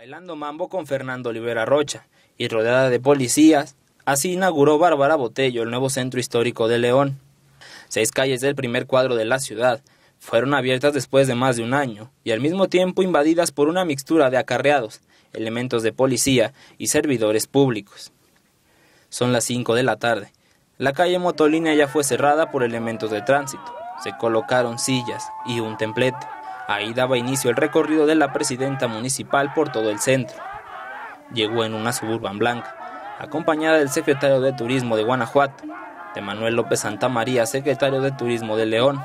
Bailando mambo con Fernando Olivera Rocha y rodeada de policías, así inauguró Bárbara Botello el nuevo centro histórico de León. Seis calles del primer cuadro de la ciudad fueron abiertas después de más de un año y al mismo tiempo invadidas por una mixtura de acarreados, elementos de policía y servidores públicos. Son las 5 de la tarde. La calle Motolínea ya fue cerrada por elementos de tránsito. Se colocaron sillas y un templete. Ahí daba inicio el recorrido de la presidenta municipal por todo el centro. Llegó en una suburban blanca, acompañada del secretario de Turismo de Guanajuato, de Manuel López Santamaría, secretario de Turismo de León,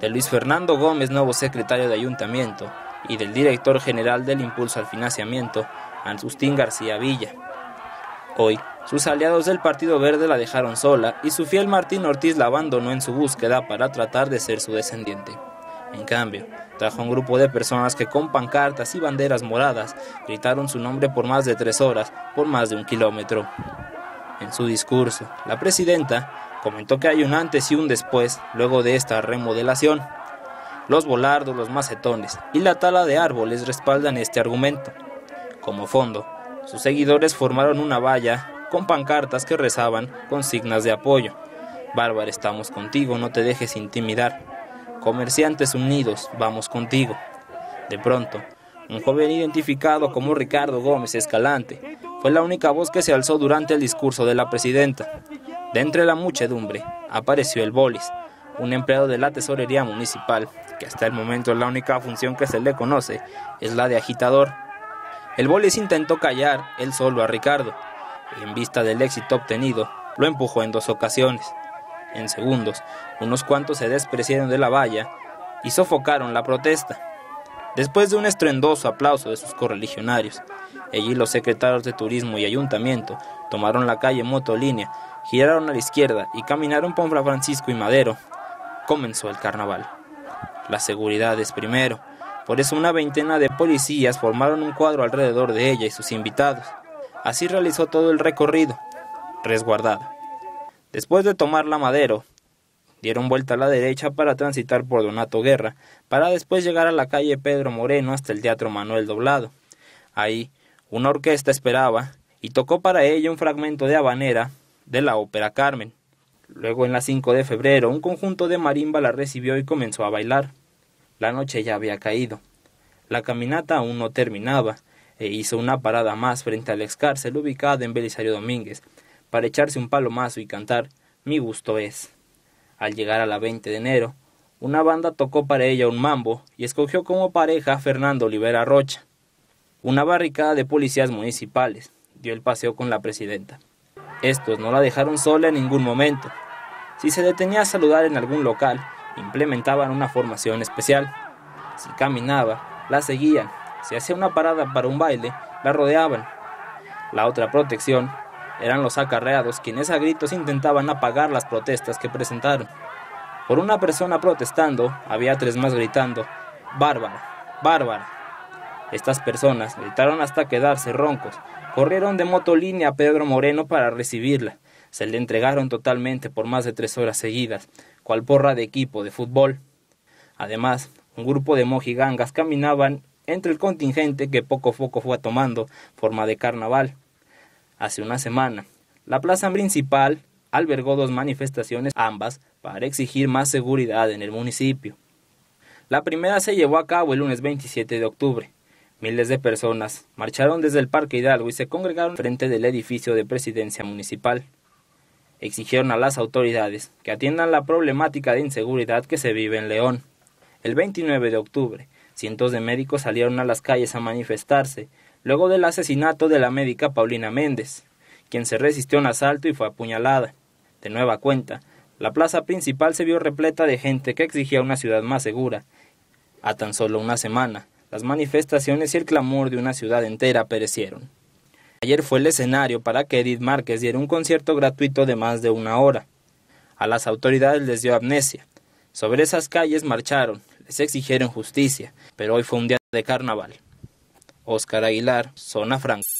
de Luis Fernando Gómez, nuevo secretario de Ayuntamiento, y del director general del Impulso al Financiamiento, Agustín García Villa. Hoy, sus aliados del Partido Verde la dejaron sola y su fiel Martín Ortiz la abandonó en su búsqueda para tratar de ser su descendiente. En cambio, trajo un grupo de personas que con pancartas y banderas moradas gritaron su nombre por más de tres horas, por más de un kilómetro. En su discurso, la presidenta comentó que hay un antes y un después luego de esta remodelación. Los volardos, los macetones y la tala de árboles respaldan este argumento. Como fondo, sus seguidores formaron una valla con pancartas que rezaban consignas de apoyo. Bárbara, estamos contigo, no te dejes intimidar. Comerciantes unidos, vamos contigo. De pronto, un joven identificado como Ricardo Gómez Escalante fue la única voz que se alzó durante el discurso de la presidenta. De entre la muchedumbre apareció el Bolis, un empleado de la tesorería municipal, que hasta el momento la única función que se le conoce es la de agitador. El Bolis intentó callar él solo a Ricardo, y en vista del éxito obtenido, lo empujó en dos ocasiones. En segundos, unos cuantos se despreciaron de la valla y sofocaron la protesta. Después de un estruendoso aplauso de sus correligionarios, y los secretarios de Turismo y Ayuntamiento tomaron la calle Motolínea, giraron a la izquierda y caminaron por Francisco y Madero. Comenzó el carnaval. La seguridad es primero, por eso una veintena de policías formaron un cuadro alrededor de ella y sus invitados. Así realizó todo el recorrido, resguardada. Después de tomar la Madero, dieron vuelta a la derecha para transitar por Donato Guerra, para después llegar a la calle Pedro Moreno hasta el Teatro Manuel Doblado. Ahí, una orquesta esperaba y tocó para ella un fragmento de habanera de la ópera Carmen. Luego, en la 5 de febrero, un conjunto de marimba la recibió y comenzó a bailar. La noche ya había caído. La caminata aún no terminaba, e hizo una parada más frente al excárcel ubicada en Belisario Domínguez, para echarse un palomazo y cantar Mi gusto es. Al llegar a la 20 de enero, una banda tocó para ella un mambo y escogió como pareja a Fernando Olivera Rocha. Una barricada de policías municipales dio el paseo con la presidenta. Estos no la dejaron sola en ningún momento. Si se detenía a saludar en algún local, implementaban una formación especial. Si caminaba, la seguían. Si hacía una parada para un baile, la rodeaban. La otra protección eran los acarreados quienes a gritos intentaban apagar las protestas que presentaron. Por una persona protestando, había tres más gritando, Bárbara, Bárbara. Estas personas gritaron hasta quedarse roncos, corrieron de motolínea a Pedro Moreno para recibirla, se le entregaron totalmente por más de tres horas seguidas, cual porra de equipo de fútbol. Además, un grupo de mojigangas caminaban entre el contingente que poco a poco fue tomando forma de carnaval. Hace una semana, la plaza principal albergó dos manifestaciones, ambas para exigir más seguridad en el municipio. La primera se llevó a cabo el lunes 27 de octubre. Miles de personas marcharon desde el Parque Hidalgo y se congregaron frente del edificio de presidencia municipal. Exigieron a las autoridades que atiendan la problemática de inseguridad que se vive en León. El 29 de octubre, cientos de médicos salieron a las calles a manifestarse luego del asesinato de la médica Paulina Méndez, quien se resistió a un asalto y fue apuñalada. De nueva cuenta, la plaza principal se vio repleta de gente que exigía una ciudad más segura. A tan solo una semana, las manifestaciones y el clamor de una ciudad entera perecieron. Ayer fue el escenario para que Edith Márquez diera un concierto gratuito de más de una hora. A las autoridades les dio amnesia. Sobre esas calles marcharon, les exigieron justicia, pero hoy fue un día de carnaval. Oscar Aguilar, Zona Franca.